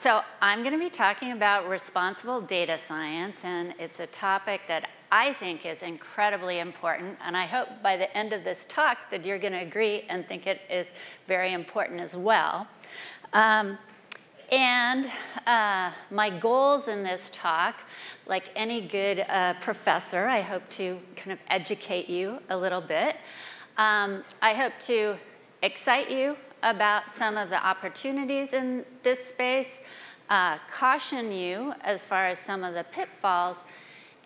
So I'm going to be talking about responsible data science, and it's a topic that I think is incredibly important, and I hope by the end of this talk that you're going to agree and think it is very important as well. Um, and uh, my goals in this talk, like any good uh, professor, I hope to kind of educate you a little bit. Um, I hope to excite you about some of the opportunities in this space, uh, caution you as far as some of the pitfalls,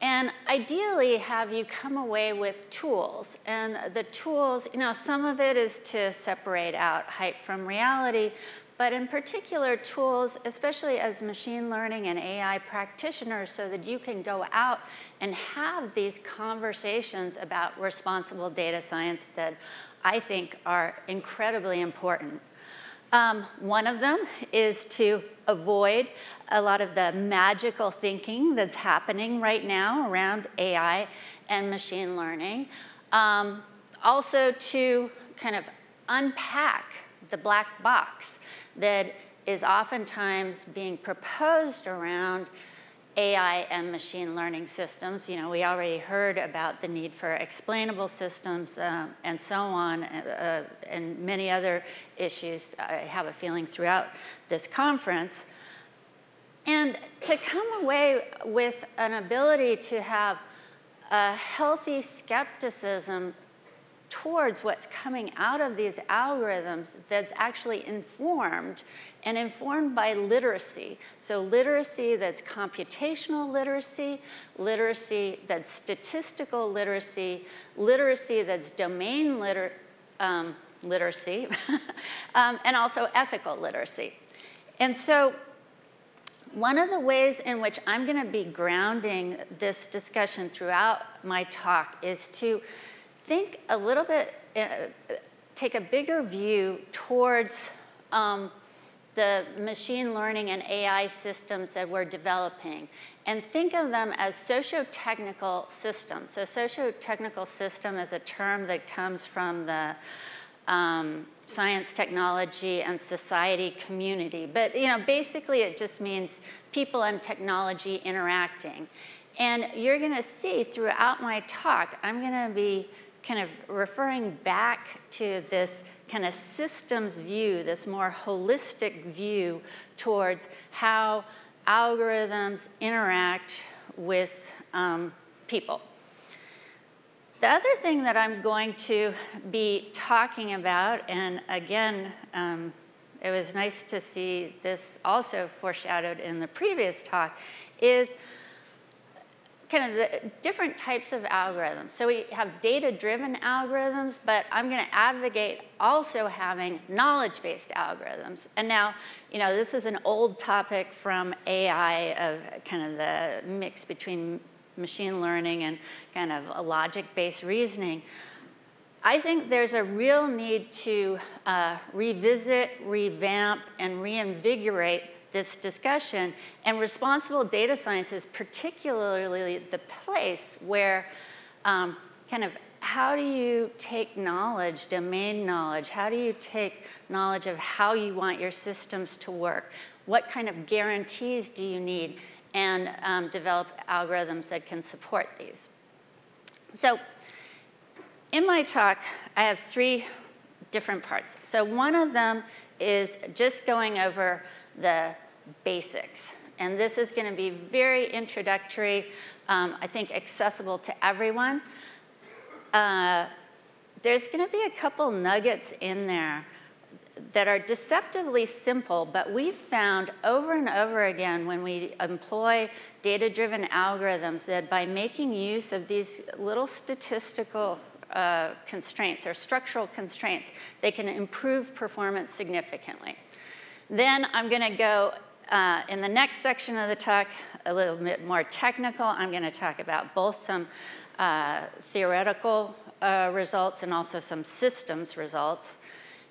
and ideally have you come away with tools. And the tools, you know, some of it is to separate out hype from reality, but in particular tools, especially as machine learning and AI practitioners, so that you can go out and have these conversations about responsible data science that I think are incredibly important. Um, one of them is to avoid a lot of the magical thinking that's happening right now around AI and machine learning. Um, also to kind of unpack the black box that is oftentimes being proposed around AI and machine learning systems. You know, we already heard about the need for explainable systems uh, and so on, uh, and many other issues, I have a feeling, throughout this conference. And to come away with an ability to have a healthy skepticism towards what's coming out of these algorithms that's actually informed and informed by literacy. So literacy that's computational literacy, literacy that's statistical literacy, literacy that's domain liter um, literacy, um, and also ethical literacy. And so one of the ways in which I'm going to be grounding this discussion throughout my talk is to think a little bit, uh, take a bigger view towards um, the machine learning and AI systems that we're developing and think of them as socio-technical systems. So socio-technical system is a term that comes from the um, science, technology, and society community. But you know, basically it just means people and technology interacting. And you're gonna see throughout my talk, I'm gonna be kind of referring back to this kind of systems view, this more holistic view towards how algorithms interact with um, people. The other thing that I'm going to be talking about, and again, um, it was nice to see this also foreshadowed in the previous talk, is kind of the different types of algorithms. So we have data-driven algorithms, but I'm going to advocate also having knowledge-based algorithms. And now, you know, this is an old topic from AI of kind of the mix between machine learning and kind of a logic-based reasoning. I think there's a real need to uh, revisit, revamp, and reinvigorate this discussion. And responsible data science is particularly the place where um, kind of how do you take knowledge, domain knowledge? How do you take knowledge of how you want your systems to work? What kind of guarantees do you need? And um, develop algorithms that can support these. So in my talk, I have three different parts. So one of them is just going over the basics. And this is going to be very introductory, um, I think accessible to everyone. Uh, there's going to be a couple nuggets in there that are deceptively simple, but we've found over and over again when we employ data-driven algorithms that by making use of these little statistical uh, constraints or structural constraints, they can improve performance significantly. Then I'm going to go uh, in the next section of the talk, a little bit more technical, I'm going to talk about both some uh, theoretical uh, results and also some systems results.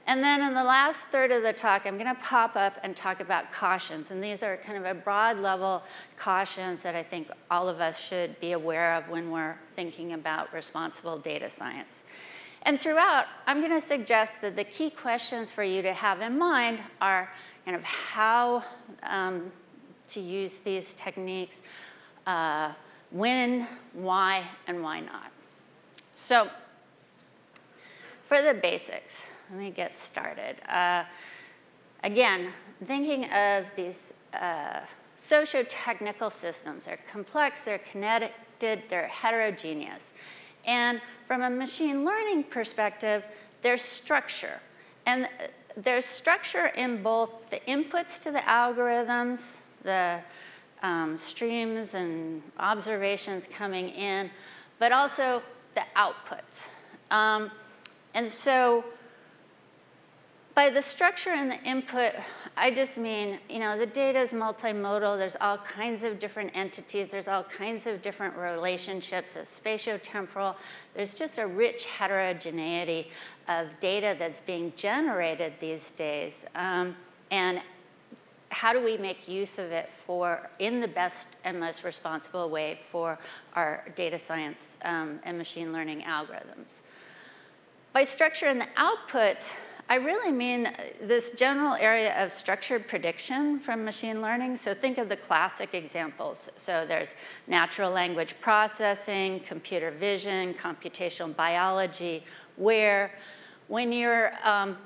And then in the last third of the talk, I'm going to pop up and talk about cautions. And these are kind of a broad level cautions that I think all of us should be aware of when we're thinking about responsible data science. And throughout, I'm going to suggest that the key questions for you to have in mind are kind of how um, to use these techniques, uh, when, why, and why not. So for the basics, let me get started. Uh, again, thinking of these uh, socio-technical systems, they're complex, they're connected, they're heterogeneous. And from a machine learning perspective, there's structure. And there's structure in both the inputs to the algorithms, the um, streams and observations coming in, but also the outputs. Um, and so by the structure and the input, I just mean, you know, the data is multimodal. There's all kinds of different entities. There's all kinds of different relationships. It's spatiotemporal. There's just a rich heterogeneity of data that's being generated these days. Um, and how do we make use of it for, in the best and most responsible way for our data science um, and machine learning algorithms? By structure and the outputs, I really mean this general area of structured prediction from machine learning. So think of the classic examples. So there's natural language processing, computer vision, computational biology, where when you're um,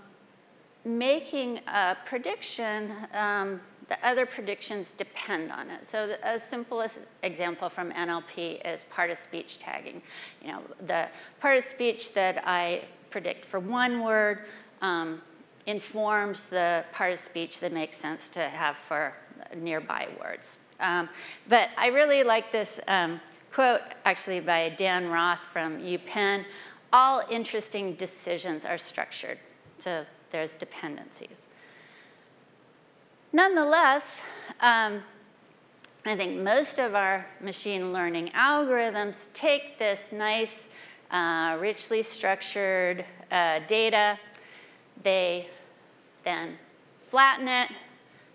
making a prediction, um, the other predictions depend on it. So the, a simplest example from NLP is part of speech tagging. You know, the part of speech that I predict for one word um, informs the part of speech that makes sense to have for nearby words. Um, but I really like this um, quote actually by Dan Roth from UPenn. All interesting decisions are structured, so there's dependencies. Nonetheless, um, I think most of our machine learning algorithms take this nice, uh, richly structured uh, data, they then flatten it,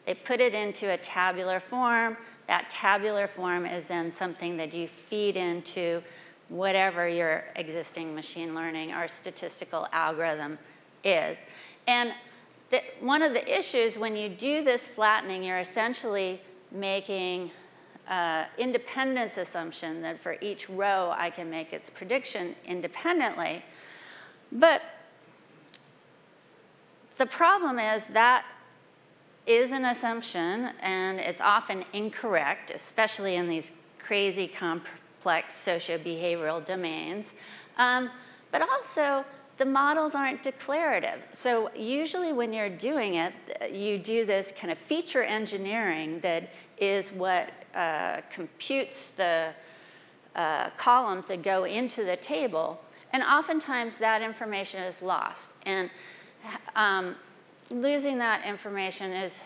they put it into a tabular form. That tabular form is then something that you feed into whatever your existing machine learning or statistical algorithm is. And the, one of the issues when you do this flattening, you're essentially making uh, independence assumption that for each row I can make its prediction independently. But the problem is that is an assumption and it's often incorrect, especially in these crazy complex socio-behavioral domains. Um, but also, the models aren't declarative. So usually when you're doing it, you do this kind of feature engineering that is what uh, computes the uh, columns that go into the table. And oftentimes that information is lost. And um, losing that information is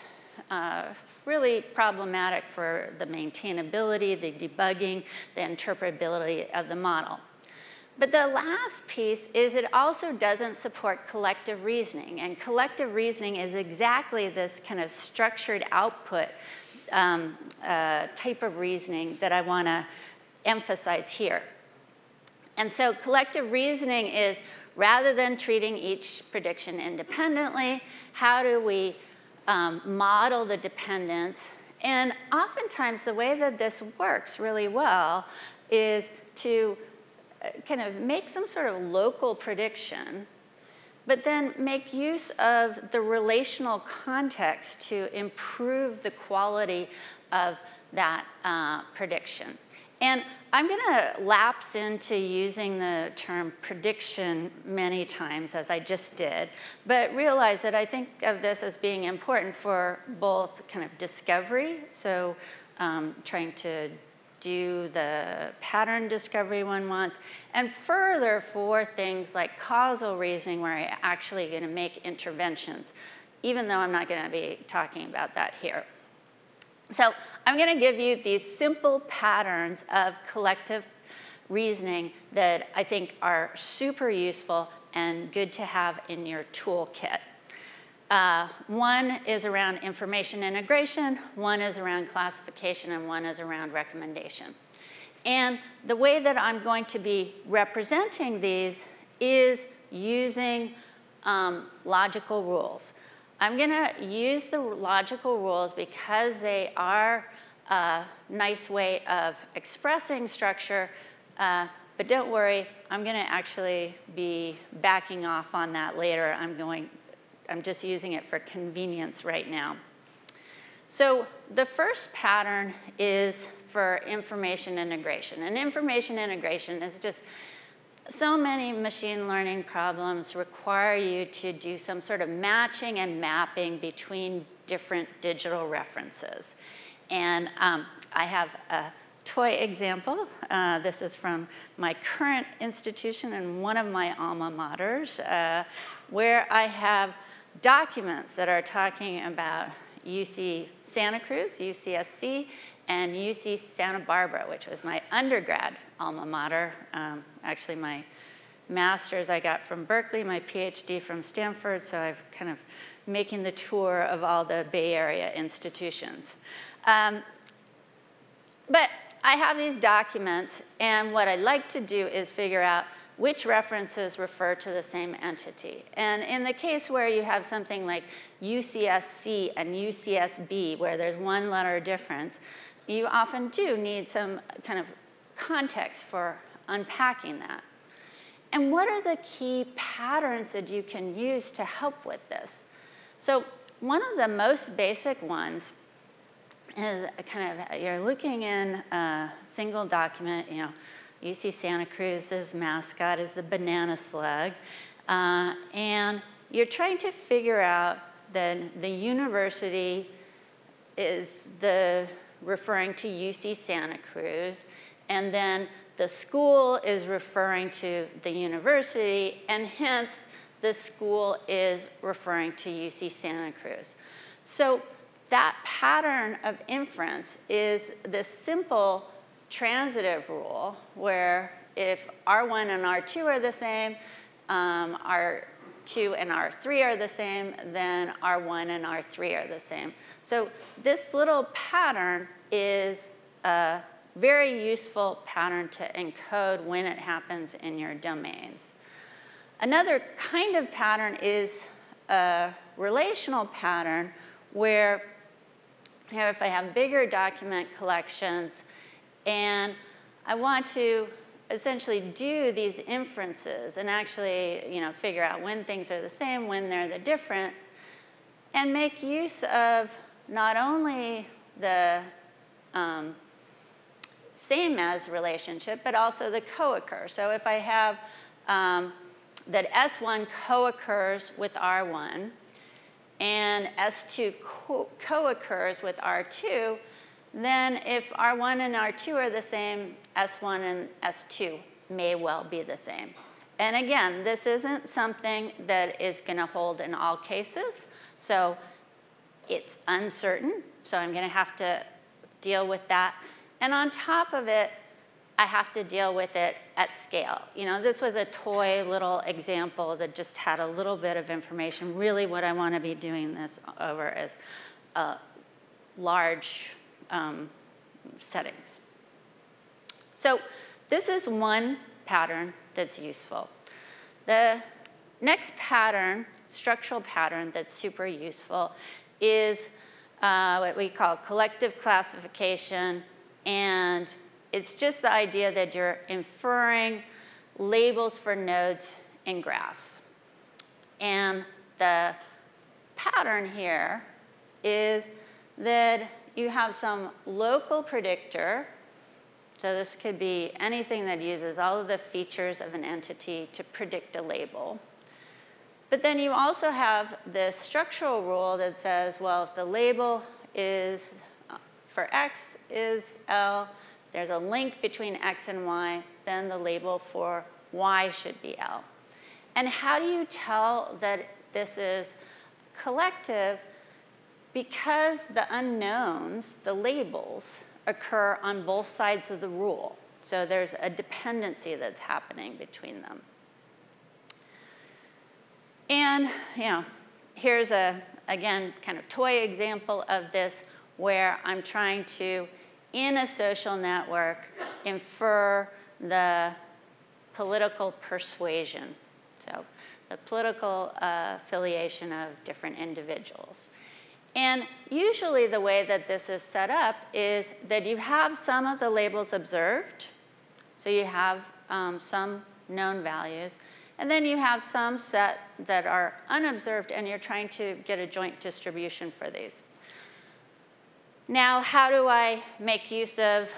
uh, really problematic for the maintainability, the debugging, the interpretability of the model. But the last piece is it also doesn't support collective reasoning. And collective reasoning is exactly this kind of structured output um, uh, type of reasoning that I want to emphasize here. And so collective reasoning is rather than treating each prediction independently, how do we um, model the dependence? And oftentimes the way that this works really well is to kind of make some sort of local prediction, but then make use of the relational context to improve the quality of that uh, prediction. And I'm going to lapse into using the term prediction many times, as I just did, but realize that I think of this as being important for both kind of discovery, so um, trying to do the pattern discovery one wants, and further for things like causal reasoning where I'm actually gonna make interventions, even though I'm not gonna be talking about that here. So I'm gonna give you these simple patterns of collective reasoning that I think are super useful and good to have in your toolkit. Uh, one is around information integration, one is around classification, and one is around recommendation. And the way that I'm going to be representing these is using um, logical rules. I'm going to use the logical rules because they are a nice way of expressing structure, uh, but don't worry, I'm going to actually be backing off on that later. I'm going, I'm just using it for convenience right now. So the first pattern is for information integration. And information integration is just so many machine learning problems require you to do some sort of matching and mapping between different digital references. And um, I have a toy example. Uh, this is from my current institution and one of my alma maters, uh, where I have documents that are talking about UC Santa Cruz, UCSC, and UC Santa Barbara, which was my undergrad alma mater. Um, actually, my master's I got from Berkeley, my PhD from Stanford, so I've kind of making the tour of all the Bay Area institutions. Um, but I have these documents, and what I'd like to do is figure out which references refer to the same entity. And in the case where you have something like UCSC and UCSB, where there's one letter difference, you often do need some kind of context for unpacking that. And what are the key patterns that you can use to help with this? So one of the most basic ones is kind of, you're looking in a single document, you know, UC Santa Cruz's mascot is the banana slug, uh, and you're trying to figure out that the university is the referring to UC Santa Cruz, and then the school is referring to the university, and hence the school is referring to UC Santa Cruz. So that pattern of inference is this simple transitive rule where if R1 and R2 are the same, um, R2 and R3 are the same, then R1 and R3 are the same. So this little pattern is a very useful pattern to encode when it happens in your domains. Another kind of pattern is a relational pattern where you know, if I have bigger document collections and I want to essentially do these inferences and actually you know, figure out when things are the same, when they're the different, and make use of not only the um, same as relationship, but also the co-occur. So if I have um, that S1 co-occurs with R1 and S2 co-occurs with R2, then if R1 and R2 are the same, S1 and S2 may well be the same. And again, this isn't something that is going to hold in all cases. So it's uncertain. So I'm going to have to deal with that. And on top of it, I have to deal with it at scale. You know, this was a toy little example that just had a little bit of information. Really what I want to be doing this over is uh, large um, settings. So this is one pattern that's useful. The next pattern, structural pattern that's super useful is uh, what we call collective classification and it's just the idea that you're inferring labels for nodes in graphs. And the pattern here is that you have some local predictor. So this could be anything that uses all of the features of an entity to predict a label. But then you also have this structural rule that says, well, if the label is uh, for x is L, there's a link between X and Y, then the label for Y should be L. And how do you tell that this is collective? Because the unknowns, the labels, occur on both sides of the rule. So there's a dependency that's happening between them. And, you know, here's a, again, kind of toy example of this where I'm trying to in a social network infer the political persuasion. So the political uh, affiliation of different individuals. And usually the way that this is set up is that you have some of the labels observed. So you have um, some known values. And then you have some set that are unobserved and you're trying to get a joint distribution for these. Now, how do I make use of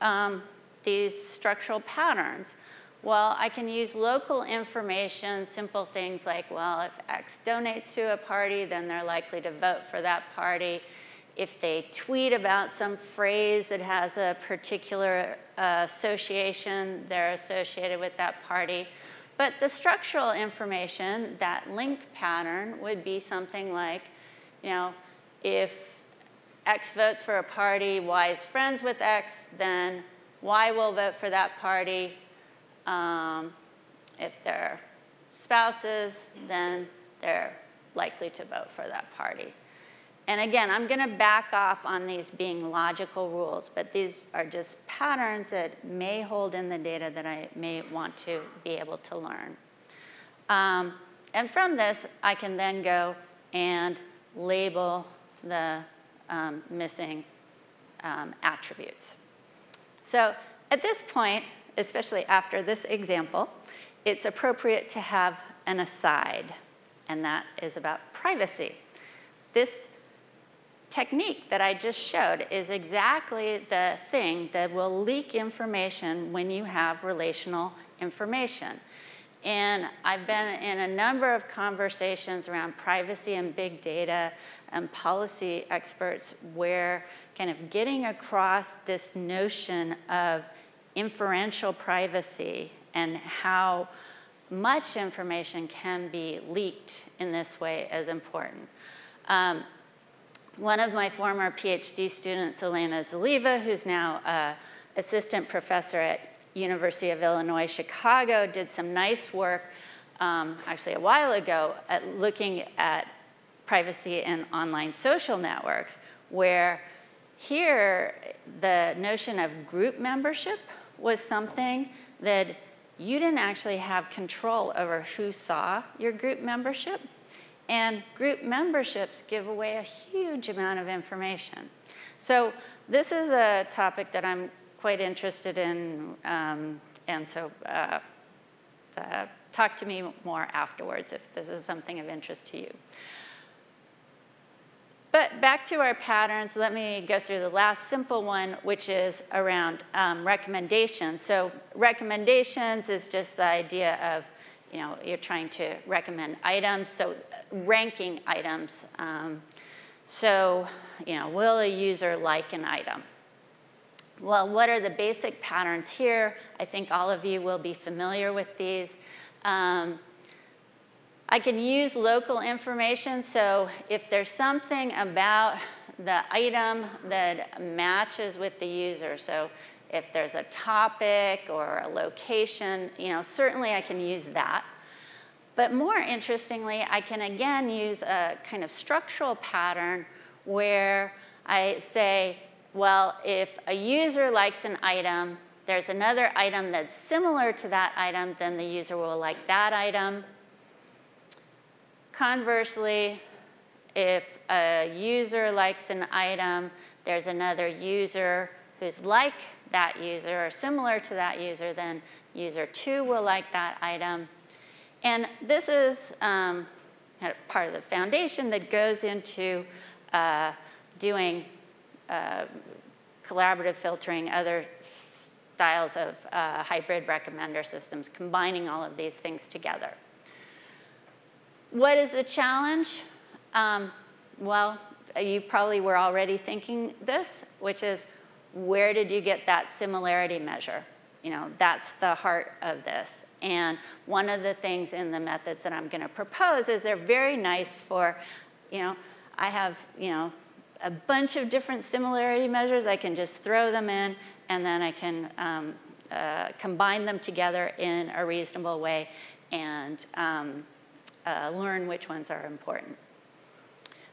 um, these structural patterns? Well, I can use local information, simple things like, well, if X donates to a party, then they're likely to vote for that party. If they tweet about some phrase that has a particular uh, association, they're associated with that party. But the structural information, that link pattern, would be something like, you know, if X votes for a party, Y is friends with X, then Y will vote for that party, um, if they're spouses, then they're likely to vote for that party. And again, I'm going to back off on these being logical rules, but these are just patterns that may hold in the data that I may want to be able to learn. Um, and from this, I can then go and label the um, missing um, attributes. So at this point, especially after this example, it's appropriate to have an aside, and that is about privacy. This technique that I just showed is exactly the thing that will leak information when you have relational information. And I've been in a number of conversations around privacy and big data and policy experts where kind of getting across this notion of inferential privacy and how much information can be leaked in this way is important. Um, one of my former PhD students, Elena Zheleva, who's now an assistant professor at University of Illinois Chicago, did some nice work um, actually a while ago at looking at privacy in online social networks, where here the notion of group membership was something that you didn't actually have control over who saw your group membership. And group memberships give away a huge amount of information. So this is a topic that I'm quite interested in, um, and so uh, uh, talk to me more afterwards if this is something of interest to you. But back to our patterns, let me go through the last simple one, which is around um, recommendations. So recommendations is just the idea of, you know, you're trying to recommend items, so ranking items. Um, so, you know, will a user like an item? Well, what are the basic patterns here? I think all of you will be familiar with these. Um, I can use local information, so if there's something about the item that matches with the user, so if there's a topic or a location, you know, certainly I can use that. But more interestingly, I can again use a kind of structural pattern where I say, well, if a user likes an item, there's another item that's similar to that item, then the user will like that item. Conversely, if a user likes an item, there's another user who's like that user or similar to that user, then user two will like that item. And this is um, part of the foundation that goes into uh, doing uh, collaborative filtering, other styles of uh, hybrid recommender systems, combining all of these things together. What is the challenge? Um, well, you probably were already thinking this, which is where did you get that similarity measure? You know, that's the heart of this. And one of the things in the methods that I'm going to propose is they're very nice for, you know, I have, you know, a bunch of different similarity measures. I can just throw them in, and then I can um, uh, combine them together in a reasonable way and um, uh, learn which ones are important.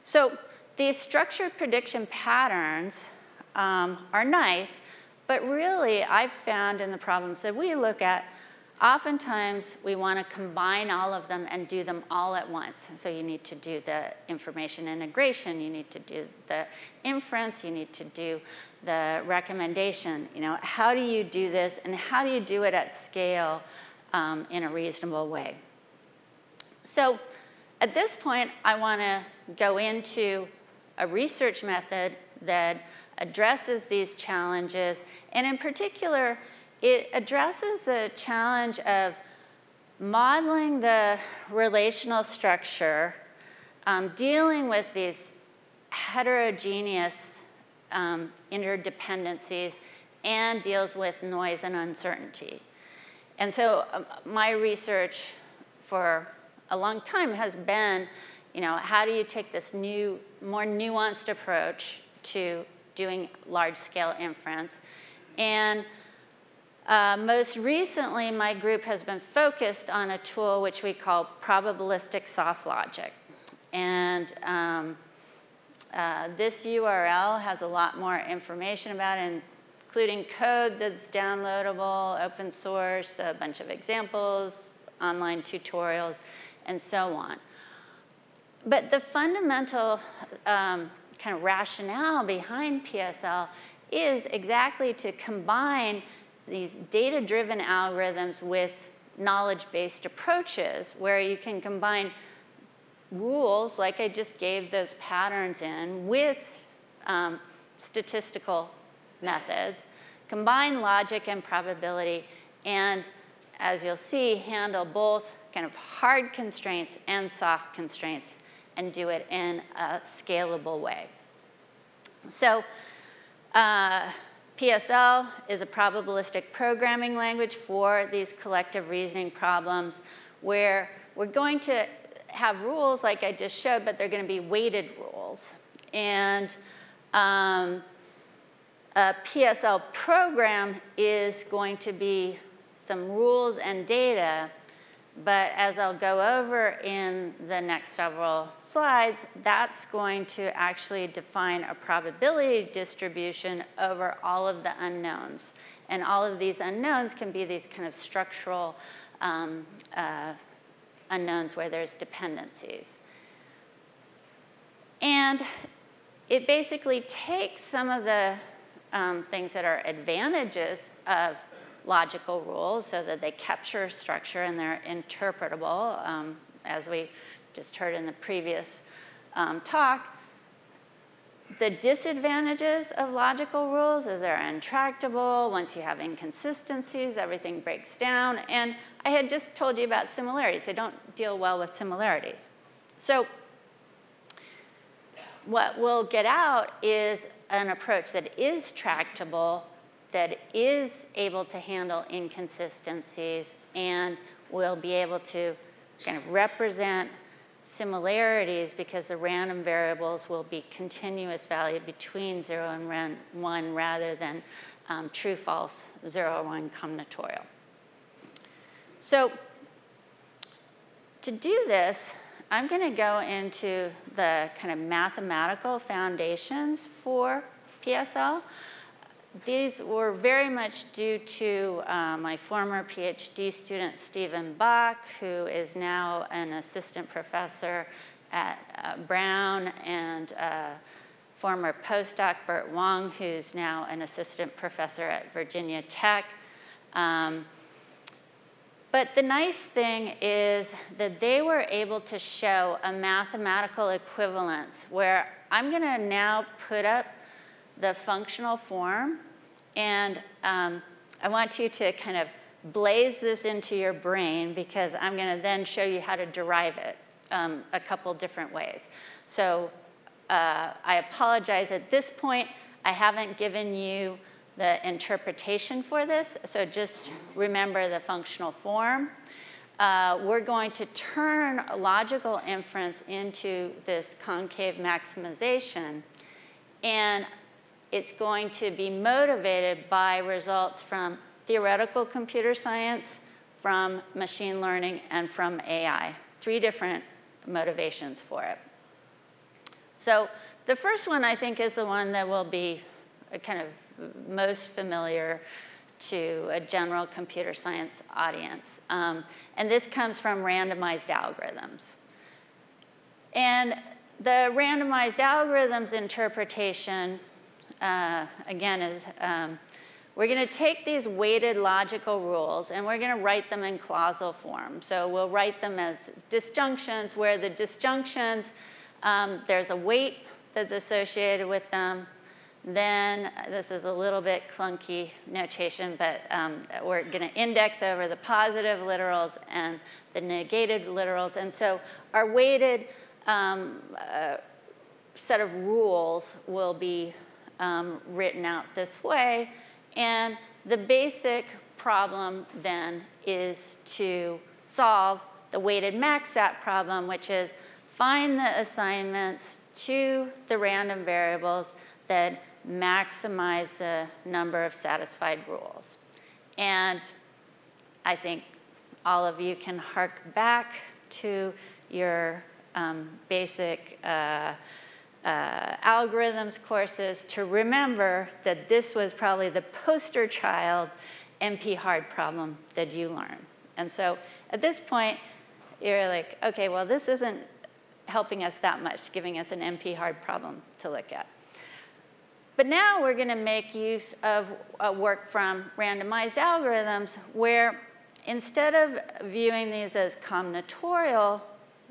So these structured prediction patterns um, are nice, but really I've found in the problems that we look at, Oftentimes, we want to combine all of them and do them all at once. So you need to do the information integration, you need to do the inference, you need to do the recommendation. You know, how do you do this and how do you do it at scale um, in a reasonable way? So at this point, I want to go into a research method that addresses these challenges, and in particular, it addresses the challenge of modeling the relational structure, um, dealing with these heterogeneous um, interdependencies, and deals with noise and uncertainty. And so um, my research for a long time has been, you know, how do you take this new, more nuanced approach to doing large-scale inference? And uh, most recently, my group has been focused on a tool which we call probabilistic soft logic. And um, uh, this URL has a lot more information about it, including code that's downloadable, open source, a bunch of examples, online tutorials, and so on. But the fundamental um, kind of rationale behind PSL is exactly to combine these data-driven algorithms with knowledge-based approaches where you can combine rules, like I just gave those patterns in, with um, statistical methods, combine logic and probability, and as you'll see, handle both kind of hard constraints and soft constraints and do it in a scalable way. So uh, PSL is a probabilistic programming language for these collective reasoning problems where we're going to have rules like I just showed, but they're going to be weighted rules. And um, a PSL program is going to be some rules and data but as I'll go over in the next several slides, that's going to actually define a probability distribution over all of the unknowns. And all of these unknowns can be these kind of structural um, uh, unknowns where there's dependencies. And it basically takes some of the um, things that are advantages of logical rules so that they capture structure and they're interpretable, um, as we just heard in the previous um, talk. The disadvantages of logical rules is they're intractable. Once you have inconsistencies, everything breaks down. And I had just told you about similarities. They don't deal well with similarities. So what we'll get out is an approach that is tractable that is able to handle inconsistencies and will be able to kind of represent similarities because the random variables will be continuous value between 0 and 1 rather than um, true, false, 0 or 1 combinatorial. So to do this, I'm going to go into the kind of mathematical foundations for PSL. These were very much due to uh, my former PhD student, Stephen Bach, who is now an assistant professor at uh, Brown, and uh, former postdoc, Bert Huang, who's now an assistant professor at Virginia Tech. Um, but the nice thing is that they were able to show a mathematical equivalence where I'm going to now put up the functional form and um, I want you to kind of blaze this into your brain because I'm going to then show you how to derive it um, a couple different ways. So uh, I apologize at this point. I haven't given you the interpretation for this, so just remember the functional form. Uh, we're going to turn logical inference into this concave maximization. And it's going to be motivated by results from theoretical computer science, from machine learning, and from AI. Three different motivations for it. So the first one I think is the one that will be kind of most familiar to a general computer science audience. Um, and this comes from randomized algorithms. And the randomized algorithms interpretation, uh, again, is um, we're going to take these weighted logical rules and we're going to write them in clausal form. So we'll write them as disjunctions where the disjunctions, um, there's a weight that's associated with them. Then this is a little bit clunky notation, but um, we're going to index over the positive literals and the negated literals. And so our weighted um, uh, set of rules will be um, written out this way. And the basic problem then is to solve the weighted maxsat problem, which is find the assignments to the random variables that maximize the number of satisfied rules. And I think all of you can hark back to your um, basic uh, uh, algorithms courses to remember that this was probably the poster child NP hard problem that you learn. And so at this point, you're like, okay, well, this isn't helping us that much, giving us an NP hard problem to look at. But now we're going to make use of uh, work from randomized algorithms where instead of viewing these as combinatorial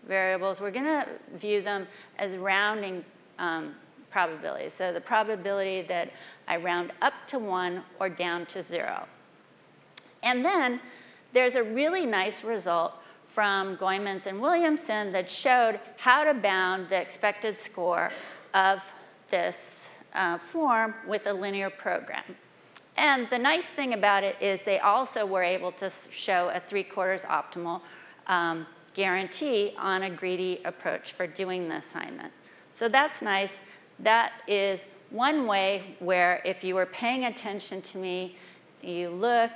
variables, we're going to view them as rounding um, probabilities. So the probability that I round up to one or down to zero. And then there's a really nice result from Goemans and Williamson that showed how to bound the expected score of this uh, form with a linear program. And the nice thing about it is they also were able to show a three quarters optimal um, guarantee on a greedy approach for doing the assignment. So that's nice. That is one way where if you were paying attention to me, you look,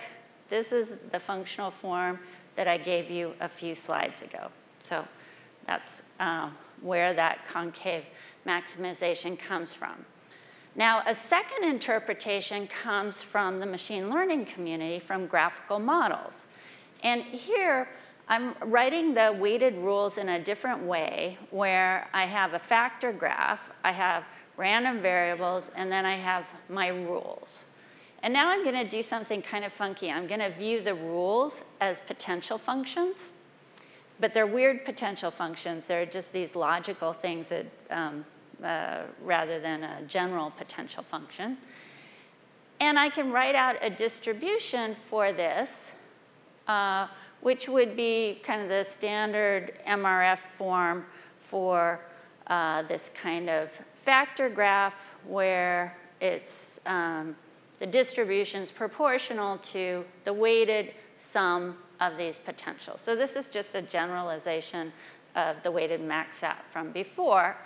this is the functional form that I gave you a few slides ago. So that's uh, where that concave maximization comes from. Now, a second interpretation comes from the machine learning community from graphical models. And here, I'm writing the weighted rules in a different way where I have a factor graph, I have random variables, and then I have my rules. And now I'm going to do something kind of funky. I'm going to view the rules as potential functions, but they're weird potential functions. They're just these logical things that, um, uh, rather than a general potential function. And I can write out a distribution for this uh, which would be kind of the standard MRF form for uh, this kind of factor graph where it's um, the distribution's proportional to the weighted sum of these potentials. So this is just a generalization of the weighted maxsat from before.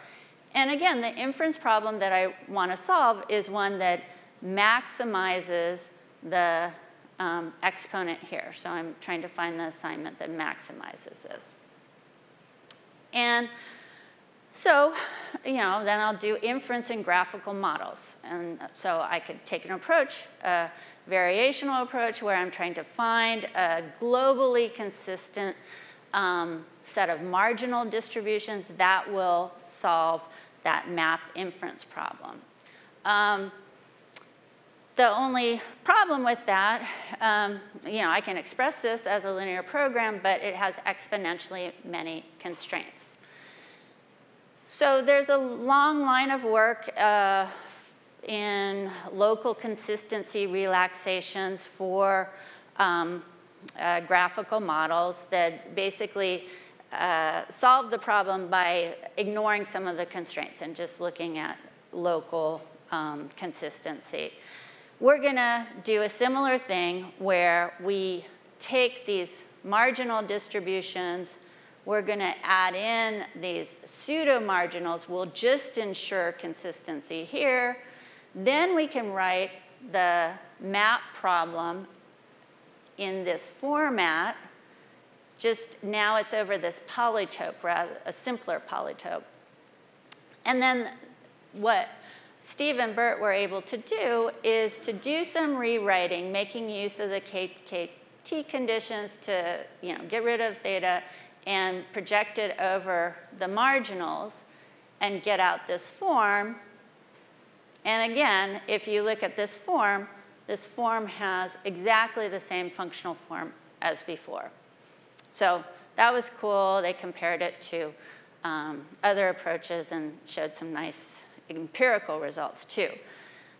And again, the inference problem that I want to solve is one that maximizes the um, exponent here. So I'm trying to find the assignment that maximizes this. And so, you know, then I'll do inference in graphical models. And so I could take an approach, a variational approach, where I'm trying to find a globally consistent um, set of marginal distributions that will solve that map inference problem. Um, the only problem with that, um, you know, I can express this as a linear program, but it has exponentially many constraints. So there's a long line of work uh, in local consistency relaxations for um, uh, graphical models that basically uh, solve the problem by ignoring some of the constraints and just looking at local um, consistency. We're going to do a similar thing where we take these marginal distributions, we're going to add in these pseudo-marginals. We'll just ensure consistency here. Then we can write the map problem in this format. Just now it's over this polytope, rather a simpler polytope. And then what Steve and Bert were able to do is to do some rewriting, making use of the KKT conditions to you know, get rid of theta and project it over the marginals and get out this form. And again, if you look at this form, this form has exactly the same functional form as before. So that was cool. They compared it to um, other approaches and showed some nice empirical results too.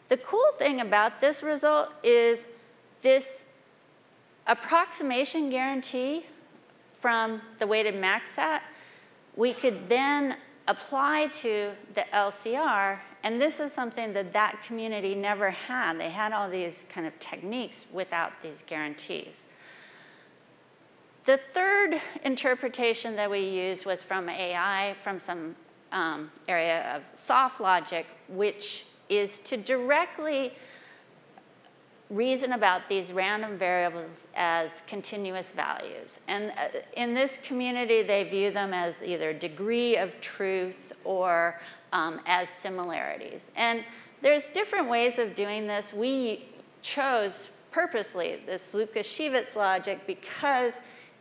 The cool thing about this result is this approximation guarantee from the weighted MaxSat, we could then apply to the LCR, and this is something that that community never had. They had all these kind of techniques without these guarantees. The third interpretation that we used was from AI, from some um, area of soft logic, which is to directly reason about these random variables as continuous values. And uh, in this community, they view them as either degree of truth or um, as similarities. And there's different ways of doing this. We chose purposely this Lukasiewicz logic because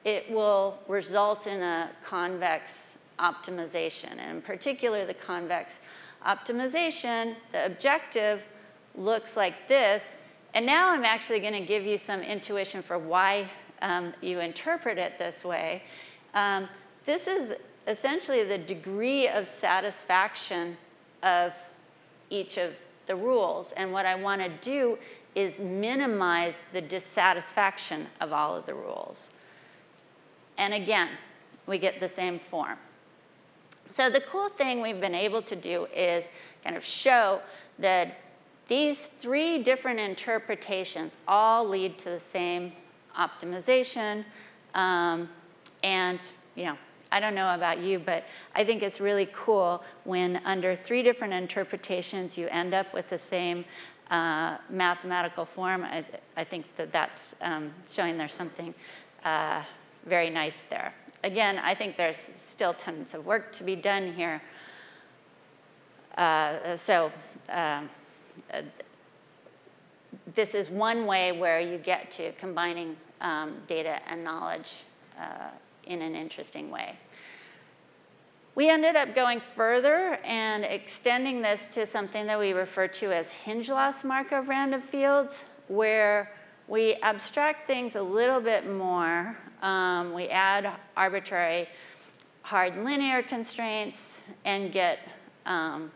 it will result in a convex optimization. And in particular, the convex optimization, the objective looks like this. And now I'm actually going to give you some intuition for why um, you interpret it this way. Um, this is essentially the degree of satisfaction of each of the rules. And what I want to do is minimize the dissatisfaction of all of the rules. And again, we get the same form. So the cool thing we've been able to do is kind of show that these three different interpretations all lead to the same optimization. Um, and, you know, I don't know about you, but I think it's really cool when under three different interpretations you end up with the same uh, mathematical form. I, I, think that that's um, showing there's something uh, very nice there again, I think there's still tons of work to be done here. Uh, so uh, uh, this is one way where you get to combining um, data and knowledge uh, in an interesting way. We ended up going further and extending this to something that we refer to as hinge loss Markov random fields, where we abstract things a little bit more um, we add arbitrary hard linear constraints and get um,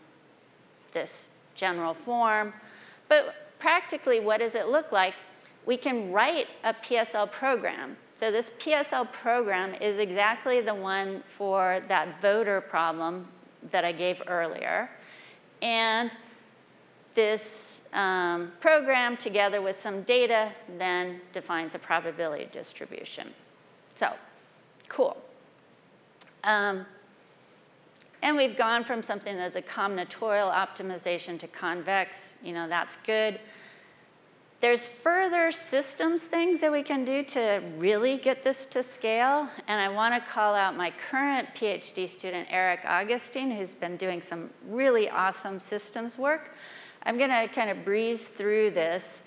this general form. But practically, what does it look like? We can write a PSL program. So this PSL program is exactly the one for that voter problem that I gave earlier. And this um, program, together with some data, then defines a probability distribution. So, cool. Um, and we've gone from something that's a combinatorial optimization to convex. You know, that's good. There's further systems things that we can do to really get this to scale. And I want to call out my current PhD student, Eric Augustine, who's been doing some really awesome systems work. I'm going to kind of breeze through this.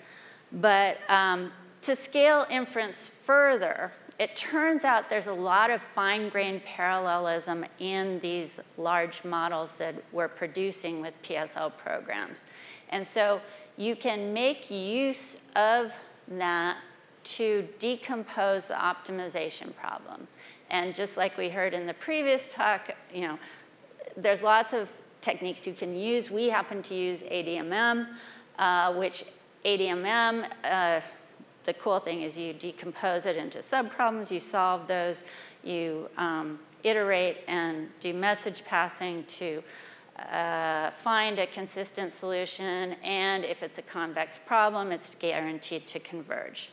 But um, to scale inference further, it turns out there's a lot of fine-grained parallelism in these large models that we're producing with PSL programs. And so you can make use of that to decompose the optimization problem. And just like we heard in the previous talk, you know, there's lots of techniques you can use. We happen to use ADMM, uh, which ADMM, uh, the cool thing is you decompose it into subproblems, you solve those, you um, iterate and do message passing to uh, find a consistent solution, and if it's a convex problem, it's guaranteed to converge.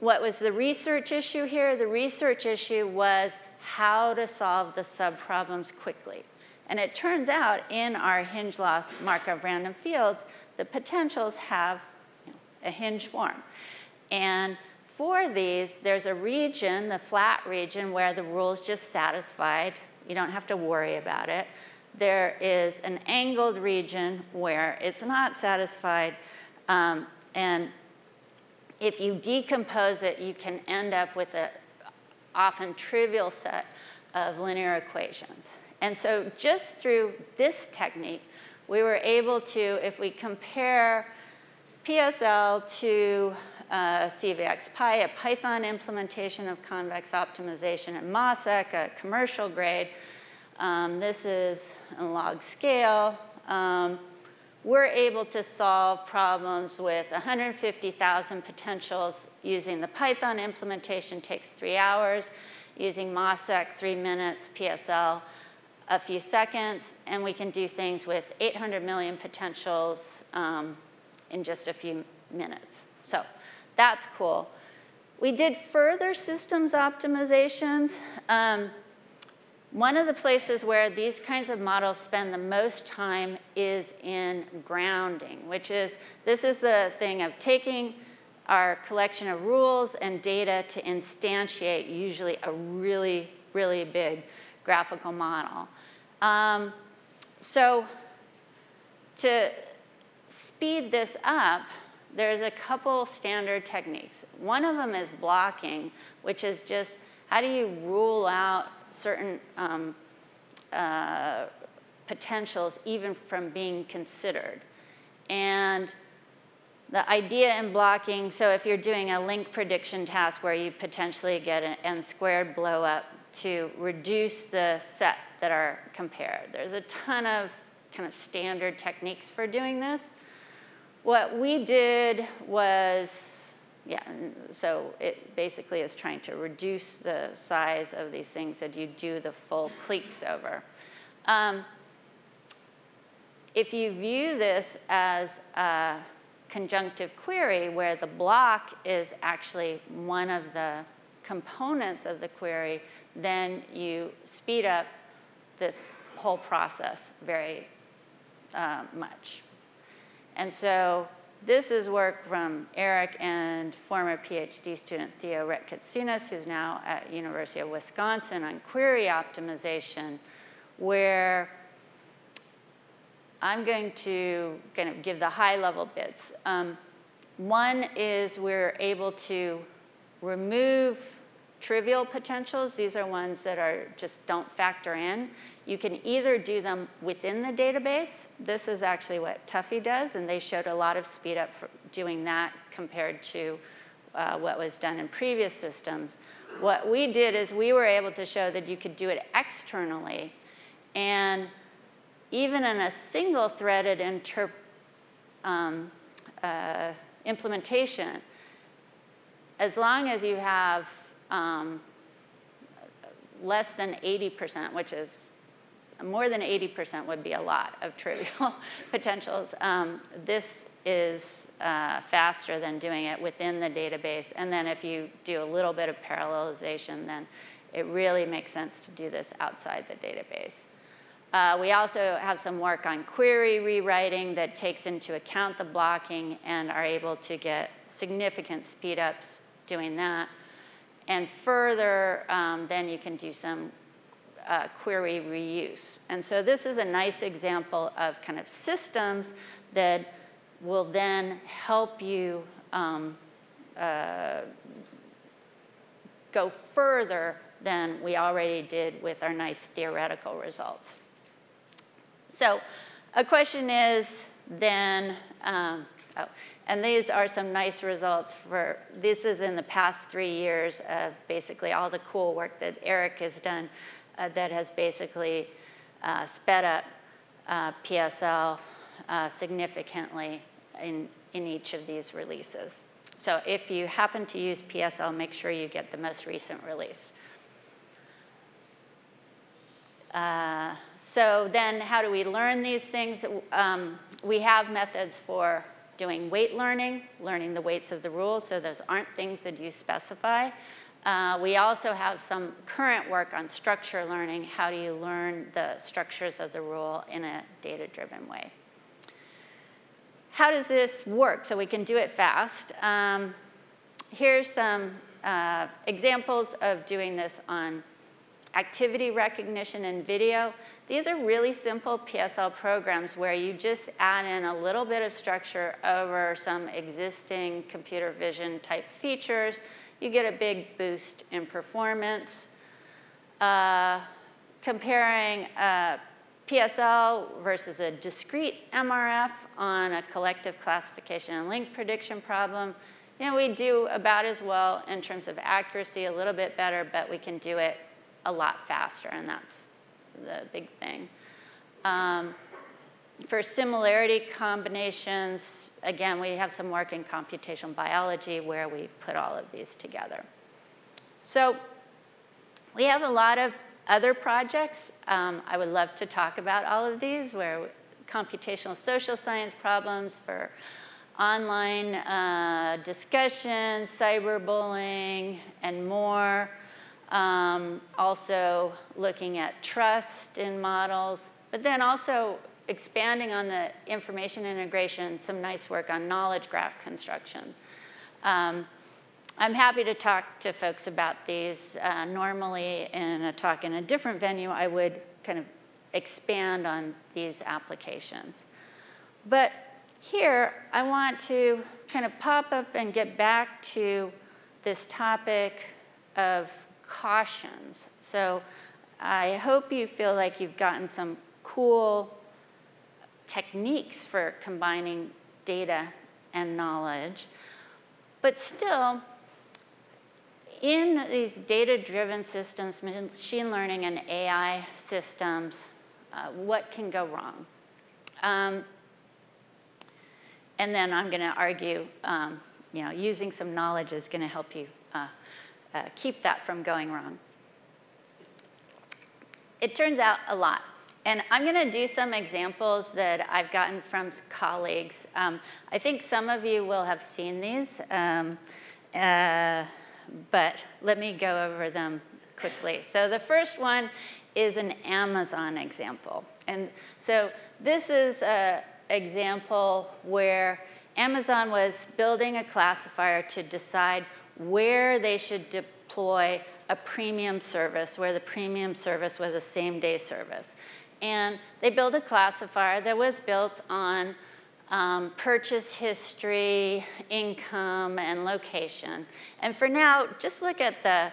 What was the research issue here? The research issue was how to solve the subproblems quickly. And it turns out in our hinge loss Markov random fields, the potentials have a hinge form. And for these, there's a region, the flat region, where the rule is just satisfied. You don't have to worry about it. there is an angled region where it's not satisfied. Um, and if you decompose it, you can end up with an often trivial set of linear equations. And so just through this technique, we were able to, if we compare PSL to uh, CVXPy, a Python implementation of convex optimization at MOSEK, a commercial grade. Um, this is a log scale. Um, we're able to solve problems with 150,000 potentials using the Python implementation takes three hours, using MOSEK, three minutes, PSL, a few seconds, and we can do things with 800 million potentials um, in just a few minutes. So that's cool. We did further systems optimizations. Um, one of the places where these kinds of models spend the most time is in grounding, which is, this is the thing of taking our collection of rules and data to instantiate usually a really, really big graphical model. Um, so to speed this up, there's a couple standard techniques. One of them is blocking, which is just how do you rule out certain um, uh, potentials even from being considered. And the idea in blocking, so if you're doing a link prediction task where you potentially get an n squared blow up to reduce the set that are compared. There's a ton of kind of standard techniques for doing this. What we did was, yeah, so it basically is trying to reduce the size of these things that you do the full cliques over. Um, if you view this as a conjunctive query where the block is actually one of the components of the query, then you speed up this whole process very uh, much. And so this is work from Eric and former PhD student Theo Rekatsinas, who's now at University of Wisconsin on query optimization, where I'm going to kind of give the high level bits. Um, one is we're able to remove trivial potentials. These are ones that are just don't factor in. You can either do them within the database. This is actually what Tuffy does, and they showed a lot of speed up for doing that compared to uh, what was done in previous systems. What we did is we were able to show that you could do it externally, and even in a single threaded um, uh, implementation, as long as you have um, less than 80%, which is more than 80% would be a lot of trivial potentials. Um, this is uh, faster than doing it within the database. And then if you do a little bit of parallelization, then it really makes sense to do this outside the database. Uh, we also have some work on query rewriting that takes into account the blocking and are able to get significant speedups doing that. And further, um, then you can do some uh, query reuse. And so this is a nice example of kind of systems that will then help you um, uh, go further than we already did with our nice theoretical results. So a question is then, um, oh, and these are some nice results for, this is in the past three years of basically all the cool work that Eric has done uh, that has basically uh, sped up uh, PSL uh, significantly in, in each of these releases. So if you happen to use PSL, make sure you get the most recent release. Uh, so then how do we learn these things? Um, we have methods for doing weight learning, learning the weights of the rules, so those aren't things that you specify. Uh, we also have some current work on structure learning. How do you learn the structures of the rule in a data-driven way? How does this work so we can do it fast? Um, here's some uh, examples of doing this on activity recognition and video. These are really simple PSL programs where you just add in a little bit of structure over some existing computer vision type features. You get a big boost in performance. Uh, comparing a PSL versus a discrete MRF on a collective classification and link prediction problem, you know, we do about as well in terms of accuracy, a little bit better, but we can do it a lot faster, and that's the big thing. Um, for similarity combinations, again, we have some work in computational biology where we put all of these together. So we have a lot of other projects. Um, I would love to talk about all of these where computational social science problems for online uh, discussions, cyberbullying, and more. Um, also looking at trust in models, but then also expanding on the information integration, some nice work on knowledge graph construction. Um, I'm happy to talk to folks about these. Uh, normally in a talk in a different venue, I would kind of expand on these applications. But here, I want to kind of pop up and get back to this topic of cautions. So I hope you feel like you've gotten some cool techniques for combining data and knowledge. But still, in these data-driven systems, machine learning and AI systems, uh, what can go wrong? Um, and then I'm going to argue, um, you know, using some knowledge is going to help you uh, keep that from going wrong. It turns out a lot. And I'm going to do some examples that I've gotten from colleagues. Um, I think some of you will have seen these, um, uh, but let me go over them quickly. So the first one is an Amazon example. And so this is an example where Amazon was building a classifier to decide where they should deploy a premium service, where the premium service was a same-day service. And they built a classifier that was built on um, purchase history, income, and location. And for now, just look at the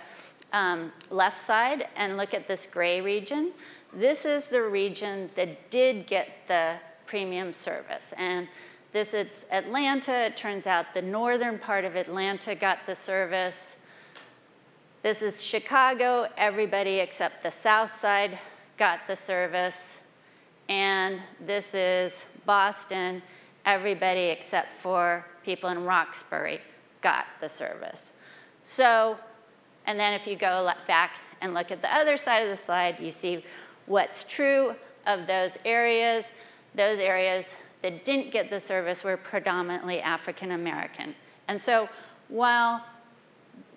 um, left side and look at this gray region. This is the region that did get the premium service. And this is Atlanta. It turns out the northern part of Atlanta got the service. This is Chicago. Everybody except the south side got the service. And this is Boston. Everybody except for people in Roxbury got the service. So, and then if you go back and look at the other side of the slide, you see what's true of those areas. Those areas that didn't get the service were predominantly African American. And so while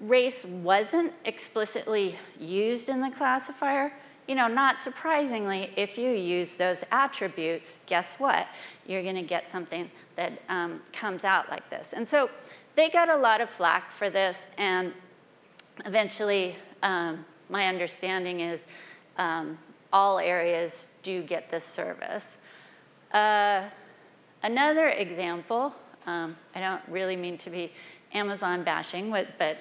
race wasn't explicitly used in the classifier, you know, not surprisingly, if you use those attributes, guess what? You're going to get something that um, comes out like this. And so they got a lot of flack for this, and eventually, um, my understanding is um, all areas do get this service. Uh, another example, um, I don't really mean to be Amazon bashing, but,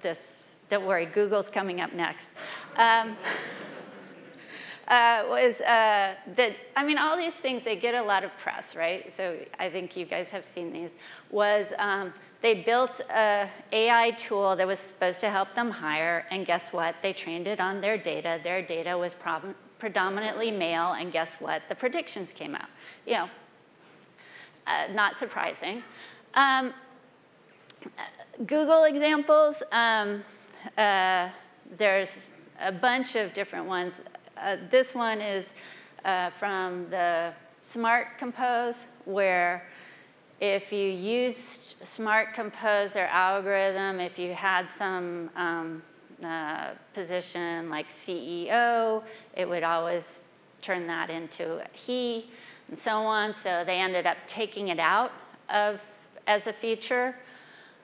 this, don't worry, Google's coming up next. Um, uh, was uh, that, I mean, all these things, they get a lot of press, right? So I think you guys have seen these, was um, they built a AI tool that was supposed to help them hire, and guess what? They trained it on their data. Their data was predominantly male, and guess what? The predictions came out. You know, uh, not surprising. Um, Google examples, um, uh, there's a bunch of different ones. Uh, this one is uh, from the Smart Compose, where if you used Smart Compose, their algorithm, if you had some um, uh, position like CEO, it would always turn that into he, and so on. So they ended up taking it out of as a feature.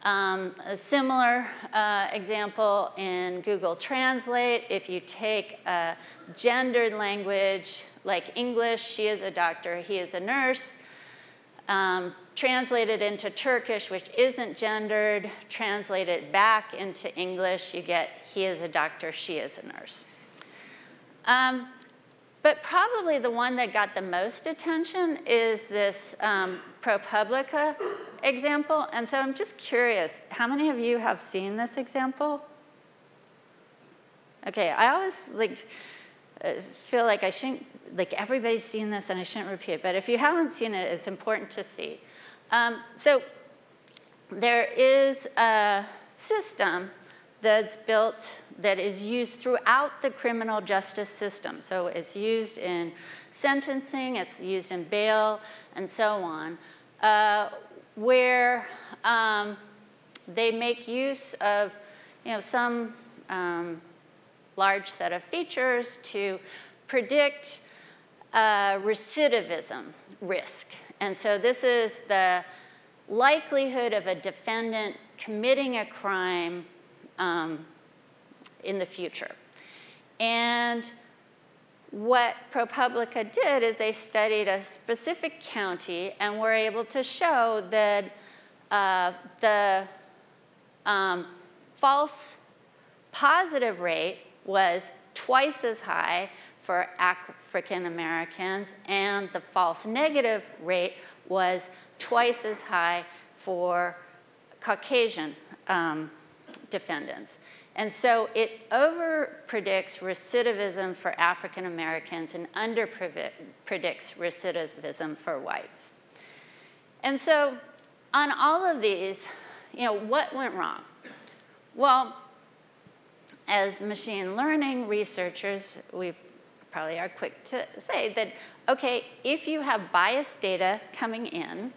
Um, a similar uh, example in Google Translate, if you take a gendered language like English, she is a doctor, he is a nurse, um, translate it into Turkish, which isn't gendered, translate it back into English, you get he is a doctor, she is a nurse. Um, but probably the one that got the most attention is this um, ProPublica example. And so I'm just curious, how many of you have seen this example? Okay, I always like uh, feel like I shouldn't, like everybody's seen this and I shouldn't repeat it, but if you haven't seen it, it's important to see. Um, so there is a system that's built, that is used throughout the criminal justice system. So it's used in sentencing, it's used in bail, and so on, uh, where um, they make use of you know, some um, large set of features to predict uh, recidivism risk. And so this is the likelihood of a defendant committing a crime um, in the future. And what ProPublica did is they studied a specific county and were able to show that uh, the um, false positive rate was twice as high for African Americans, and the false negative rate was twice as high for Caucasian um, defendants. And so it over predicts recidivism for African Americans and under predicts recidivism for whites. And so on all of these, you know, what went wrong? Well, as machine learning researchers, we probably are quick to say that, okay, if you have biased data coming in,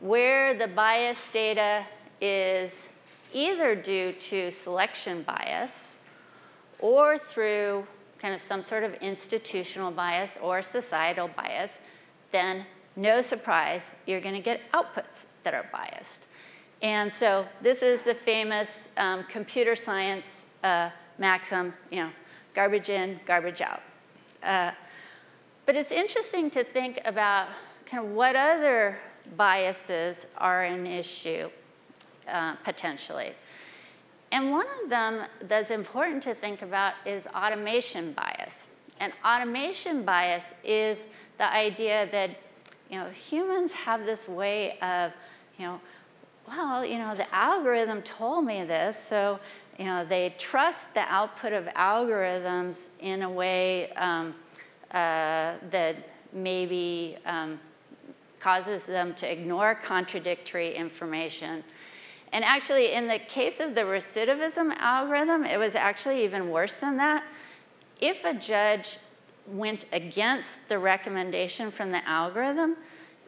where the biased data is either due to selection bias or through kind of some sort of institutional bias or societal bias, then no surprise, you're going to get outputs that are biased. And so this is the famous um, computer science uh, maxim, you know, garbage in, garbage out. Uh, but it's interesting to think about kind of what other biases are an issue uh, potentially. And one of them that's important to think about is automation bias. And automation bias is the idea that you know, humans have this way of, you know, well, you know, the algorithm told me this, so you know, they trust the output of algorithms in a way um, uh, that maybe um, causes them to ignore contradictory information and actually, in the case of the recidivism algorithm, it was actually even worse than that. If a judge went against the recommendation from the algorithm,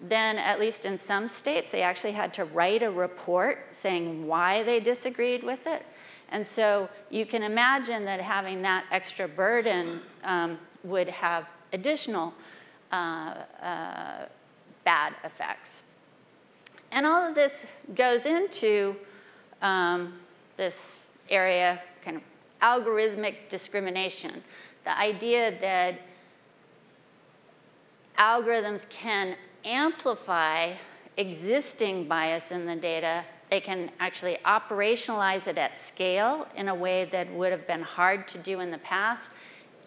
then at least in some states, they actually had to write a report saying why they disagreed with it. And so you can imagine that having that extra burden um, would have additional uh, uh, bad effects. And all of this goes into um, this area, kind of algorithmic discrimination. The idea that algorithms can amplify existing bias in the data. They can actually operationalize it at scale in a way that would have been hard to do in the past.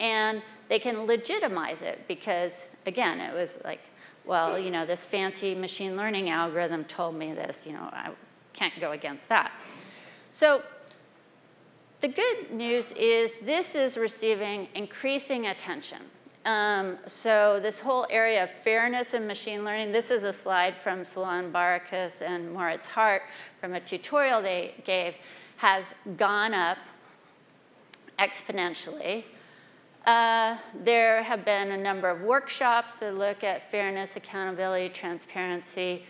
And they can legitimize it because, again, it was like well, you know, this fancy machine learning algorithm told me this, you know, I can't go against that. So the good news is this is receiving increasing attention. Um, so this whole area of fairness in machine learning, this is a slide from Solon Barocas and Moritz Hardt from a tutorial they gave, has gone up exponentially. Uh, there have been a number of workshops that look at fairness, accountability, transparency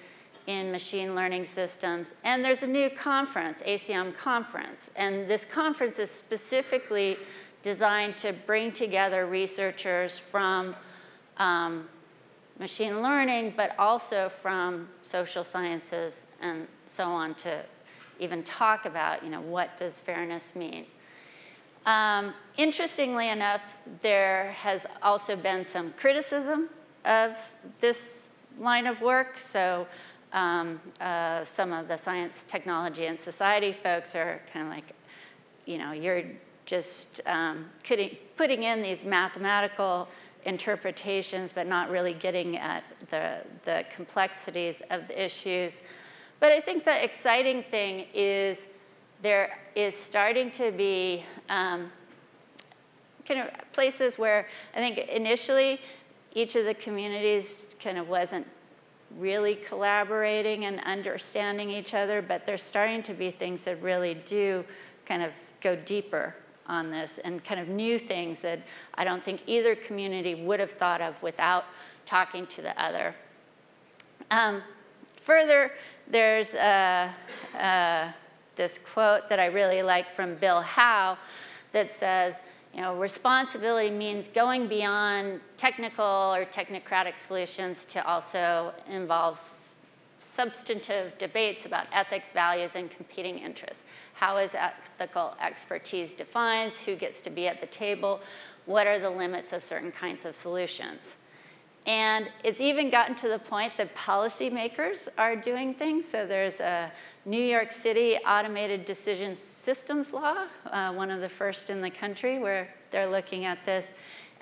in machine learning systems. And there's a new conference, ACM conference. And this conference is specifically designed to bring together researchers from um, machine learning, but also from social sciences and so on to even talk about, you know, what does fairness mean. Um, interestingly enough, there has also been some criticism of this line of work. So um, uh, some of the science, technology, and society folks are kind of like, you know, you're just um, putting in these mathematical interpretations, but not really getting at the, the complexities of the issues. But I think the exciting thing is there is starting to be um, kind of places where I think initially each of the communities kind of wasn't really collaborating and understanding each other, but there's starting to be things that really do kind of go deeper on this and kind of new things that I don't think either community would have thought of without talking to the other. Um, further, there's uh, this quote that I really like from Bill Howe that says, you know, responsibility means going beyond technical or technocratic solutions to also involve substantive debates about ethics, values, and competing interests. How is ethical expertise defined? Who gets to be at the table? What are the limits of certain kinds of solutions? And it's even gotten to the point that policymakers are doing things. So there's a New York City automated decision systems law, uh, one of the first in the country where they're looking at this.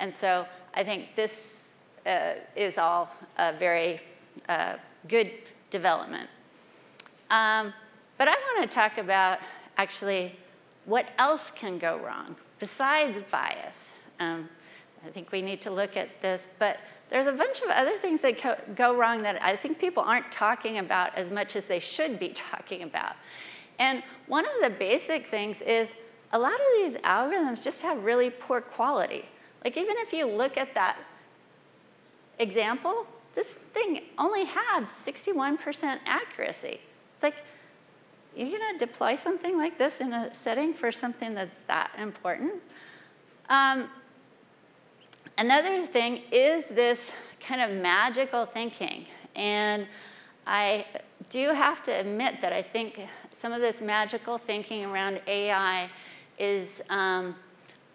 And so I think this uh, is all a very uh, good development. Um, but I want to talk about actually what else can go wrong besides bias. Um, I think we need to look at this, but there's a bunch of other things that go wrong that I think people aren't talking about as much as they should be talking about. And one of the basic things is a lot of these algorithms just have really poor quality. Like even if you look at that example, this thing only had 61% accuracy. It's like, you're gonna deploy something like this in a setting for something that's that important? Um, Another thing is this kind of magical thinking. And I do have to admit that I think some of this magical thinking around AI is um,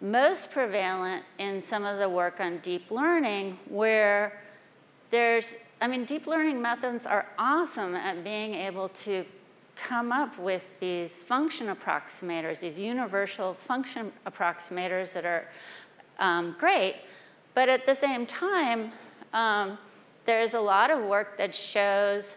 most prevalent in some of the work on deep learning where there's, I mean, deep learning methods are awesome at being able to come up with these function approximators, these universal function approximators that are um, great, but at the same time, um, there's a lot of work that shows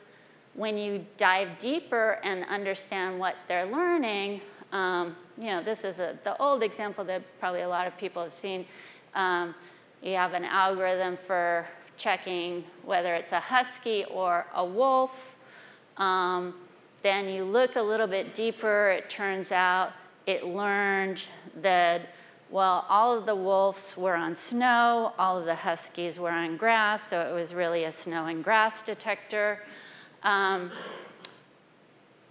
when you dive deeper and understand what they're learning, um, you know, this is a, the old example that probably a lot of people have seen. Um, you have an algorithm for checking whether it's a husky or a wolf. Um, then you look a little bit deeper, it turns out it learned that well, all of the wolves were on snow, all of the huskies were on grass, so it was really a snow and grass detector. Um,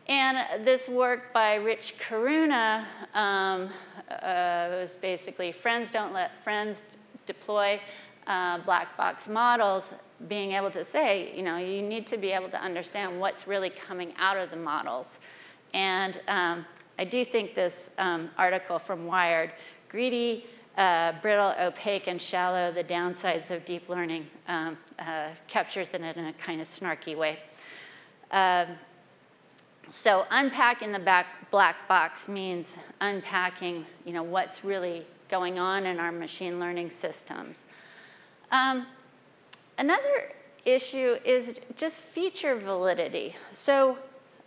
and this work by Rich Caruana um, uh, was basically friends don't let friends deploy uh, black box models, being able to say, you know, you need to be able to understand what's really coming out of the models. And um, I do think this um, article from Wired greedy, uh, brittle, opaque, and shallow, the downsides of deep learning, um, uh, captures it in a kind of snarky way. Um, so unpacking the back black box means unpacking you know, what's really going on in our machine learning systems. Um, another issue is just feature validity. So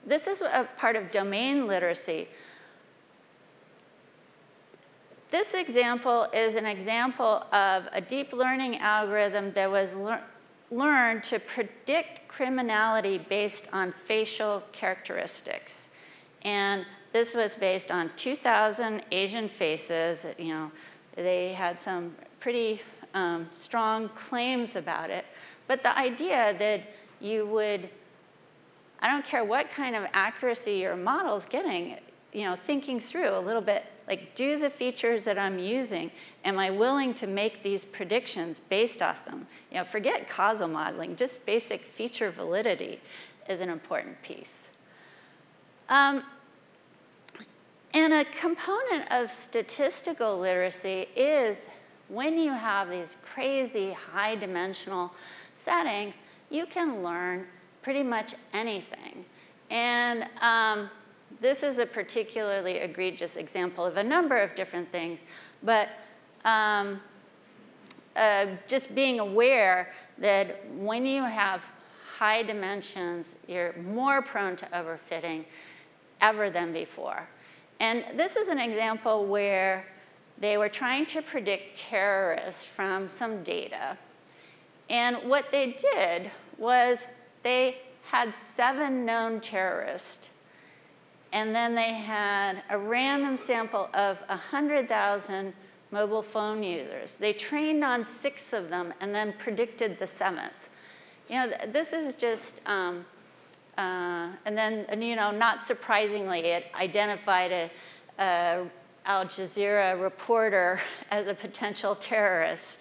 this is a part of domain literacy. This example is an example of a deep learning algorithm that was lear learned to predict criminality based on facial characteristics. And this was based on 2,000 Asian faces. You know, they had some pretty um, strong claims about it. But the idea that you would, I don't care what kind of accuracy your model's getting, you know, thinking through a little bit like, do the features that I'm using, am I willing to make these predictions based off them? You know, forget causal modeling, just basic feature validity is an important piece. Um, And a component of statistical literacy is when you have these crazy high dimensional settings, you can learn pretty much anything. And um, this is a particularly egregious example of a number of different things, but um, uh, just being aware that when you have high dimensions, you're more prone to overfitting ever than before. And this is an example where they were trying to predict terrorists from some data. And what they did was they had seven known terrorists. And then they had a random sample of 100,000 mobile phone users. They trained on six of them and then predicted the seventh. You know, this is just, um, uh, and then, you know, not surprisingly, it identified a, a Al Jazeera reporter as a potential terrorist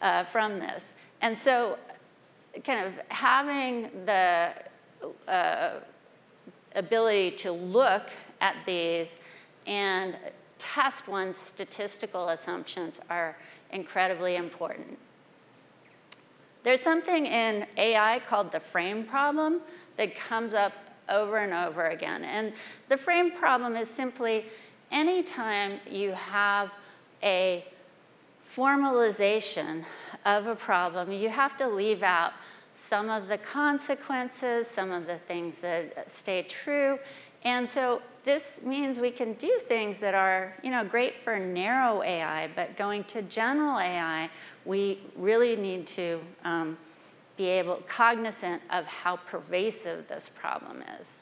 uh, from this. And so kind of having the uh, ability to look at these and test one's statistical assumptions are incredibly important. There's something in AI called the frame problem that comes up over and over again. And the frame problem is simply anytime you have a formalization of a problem, you have to leave out some of the consequences, some of the things that stay true. And so this means we can do things that are you know, great for narrow AI, but going to general AI, we really need to um, be able, cognizant of how pervasive this problem is.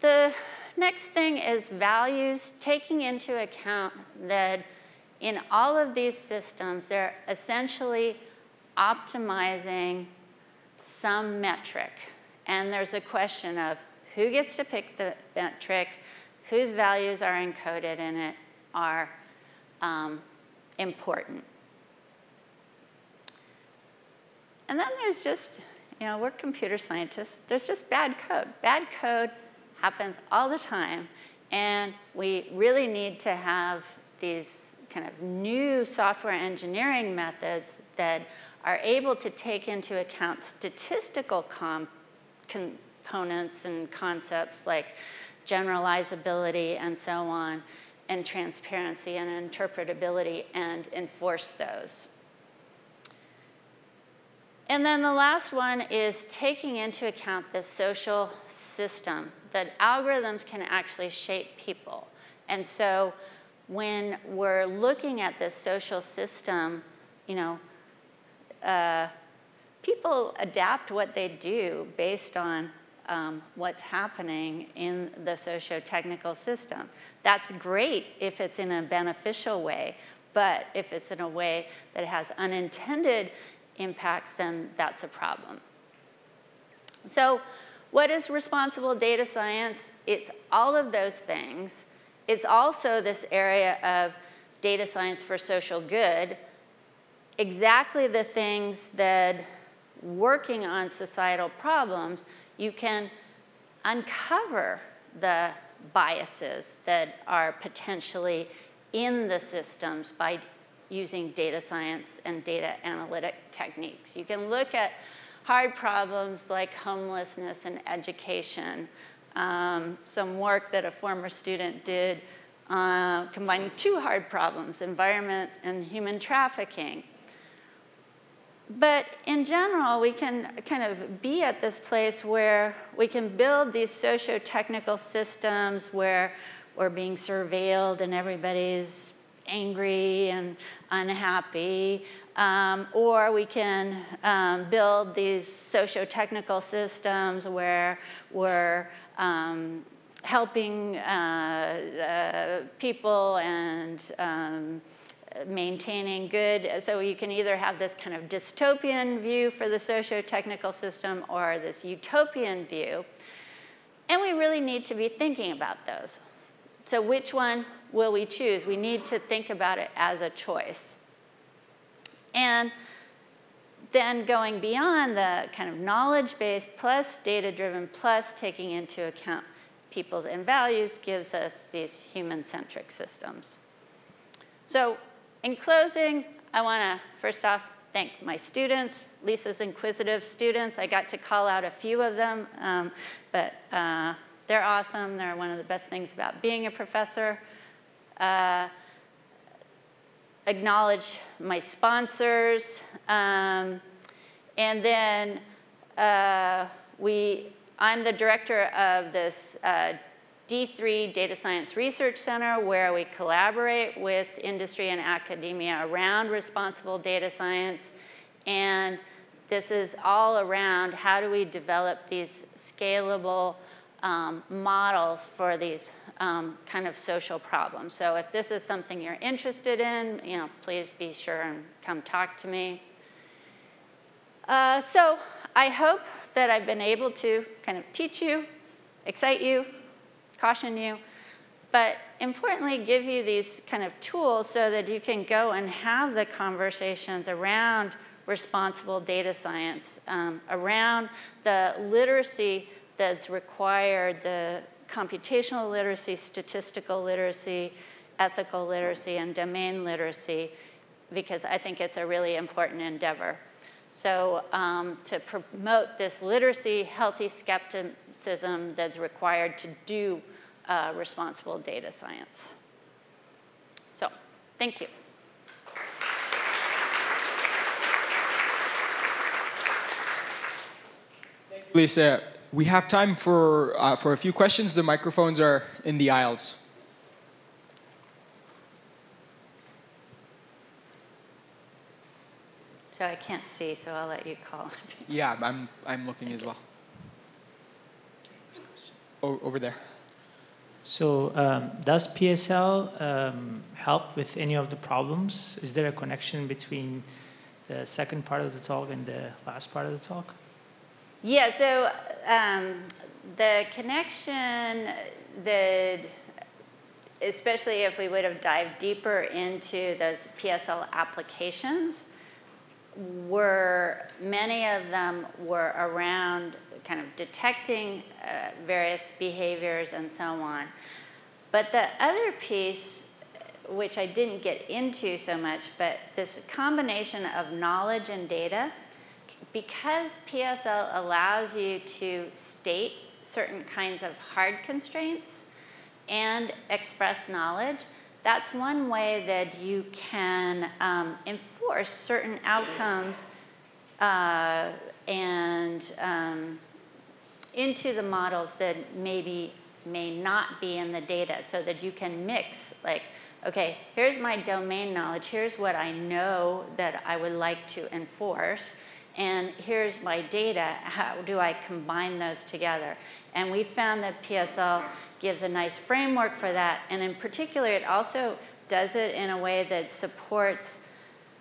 The next thing is values, taking into account that in all of these systems, they're essentially optimizing some metric. And there's a question of who gets to pick the metric, whose values are encoded in it are um, important. And then there's just, you know, we're computer scientists. There's just bad code. Bad code happens all the time. And we really need to have these kind of new software engineering methods that are able to take into account statistical components and concepts like generalizability and so on, and transparency and interpretability and enforce those. And then the last one is taking into account the social system, that algorithms can actually shape people. And so when we're looking at this social system, you know, uh, people adapt what they do based on um, what's happening in the socio-technical system. That's great if it's in a beneficial way, but if it's in a way that has unintended impacts, then that's a problem. So what is responsible data science? It's all of those things. It's also this area of data science for social good, exactly the things that working on societal problems, you can uncover the biases that are potentially in the systems by using data science and data analytic techniques. You can look at hard problems like homelessness and education. Um, some work that a former student did uh, combining two hard problems, environment and human trafficking. But in general, we can kind of be at this place where we can build these socio-technical systems where we're being surveilled and everybody's angry and unhappy. Um, or we can um, build these socio-technical systems where we're um, helping uh, uh, people and um, maintaining good. So you can either have this kind of dystopian view for the socio-technical system or this utopian view. And we really need to be thinking about those. So which one will we choose? We need to think about it as a choice. And then going beyond the kind of knowledge-based plus data-driven plus taking into account people and values gives us these human-centric systems. So in closing, I want to first off thank my students, Lisa's inquisitive students. I got to call out a few of them, um, but uh, they're awesome. They're one of the best things about being a professor. Uh, acknowledge my sponsors. Um, and then uh, we, I'm the director of this uh, D3 Data Science Research Center where we collaborate with industry and academia around responsible data science. And this is all around how do we develop these scalable um, models for these um, kind of social problems. So if this is something you're interested in, you know, please be sure and come talk to me. Uh, so I hope that I've been able to kind of teach you, excite you, caution you, but importantly, give you these kind of tools so that you can go and have the conversations around responsible data science, um, around the literacy that's required, the computational literacy, statistical literacy, ethical literacy, and domain literacy, because I think it's a really important endeavor. So um, to promote this literacy, healthy skepticism that's required to do uh, responsible data science. So thank you. Lise, we have time for, uh, for a few questions. The microphones are in the aisles. So I can't see, so I'll let you call. yeah, I'm, I'm looking as well. O over there. So um, does PSL um, help with any of the problems? Is there a connection between the second part of the talk and the last part of the talk? Yeah, so um, the connection that, especially if we would have dived deeper into those PSL applications, were many of them were around kind of detecting uh, various behaviors and so on. But the other piece, which I didn't get into so much, but this combination of knowledge and data because PSL allows you to state certain kinds of hard constraints and express knowledge, that's one way that you can um, enforce certain outcomes uh, and um, into the models that maybe may not be in the data so that you can mix like okay here's my domain knowledge here's what i know that i would like to enforce and here's my data, how do I combine those together? And we found that PSL gives a nice framework for that, and in particular, it also does it in a way that supports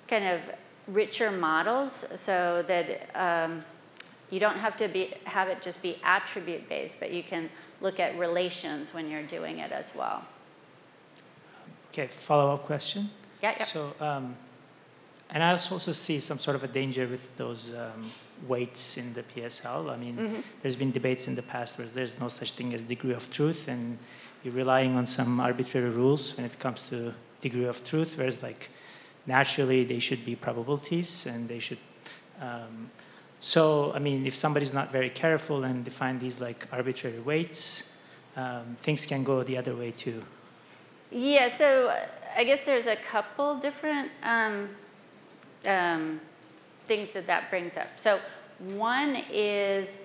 kind of richer models so that um, you don't have to be, have it just be attribute based, but you can look at relations when you're doing it as well. Okay, follow up question. Yeah, yeah. So um, and I also see some sort of a danger with those um, weights in the PSL. I mean, mm-hmm. there's been debates in the past where there's no such thing as degree of truth, and you're relying on some arbitrary rules when it comes to degree of truth, whereas like naturally they should be probabilities and they should. Um, so, I mean, if somebody's not very careful and define these like arbitrary weights, um, things can go the other way too. Yeah, so uh, I guess there's a couple different um, um, things that that brings up. So one is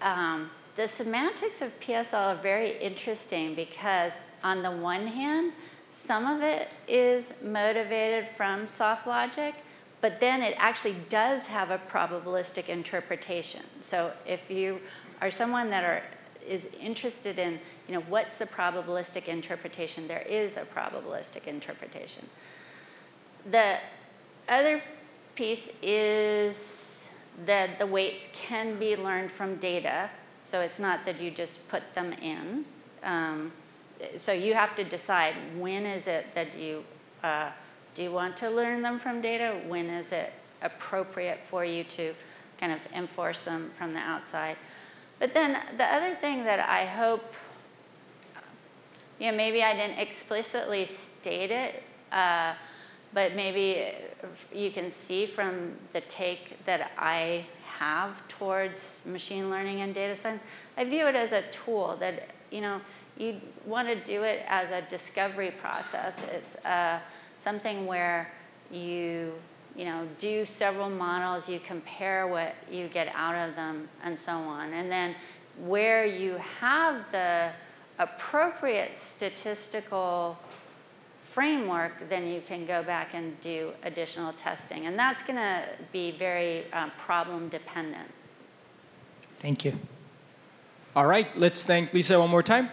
um, the semantics of PSL are very interesting because on the one hand, some of it is motivated from soft logic, but then it actually does have a probabilistic interpretation. So if you are someone that are, is interested in, you know, what's the probabilistic interpretation, there is a probabilistic interpretation. The other piece is that the weights can be learned from data. So it's not that you just put them in. Um, so you have to decide when is it that you, uh, do you want to learn them from data? When is it appropriate for you to kind of enforce them from the outside? But then the other thing that I hope, you know, maybe I didn't explicitly state it, uh, but maybe you can see from the take that I have towards machine learning and data science, I view it as a tool that, you know, you want to do it as a discovery process. It's uh, something where you, you know, do several models, you compare what you get out of them, and so on. And then where you have the appropriate statistical framework, then you can go back and do additional testing. And that's going to be very um, problem dependent. Thank you. All right, let's thank Lise one more time.